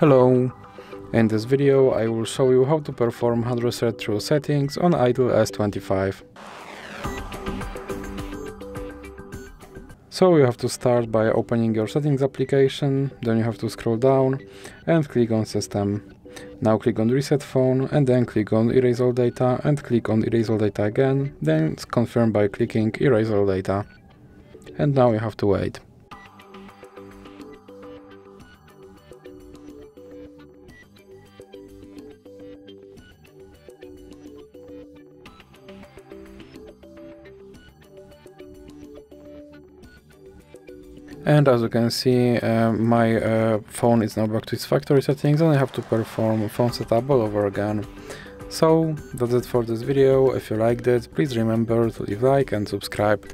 Hello! In this video I will show you how to perform hard reset through settings on Itel S25. So you have to start by opening your settings application, then you have to scroll down and click on system. Now click on reset phone and then click on erase all data and click on erase all data again, then confirm by clicking erase all data. And now you have to wait. And as you can see, uh, my uh, phone is now back to its factory settings and I have to perform phone setup all over again. So, that's it for this video, if you liked it, please remember to leave like and subscribe.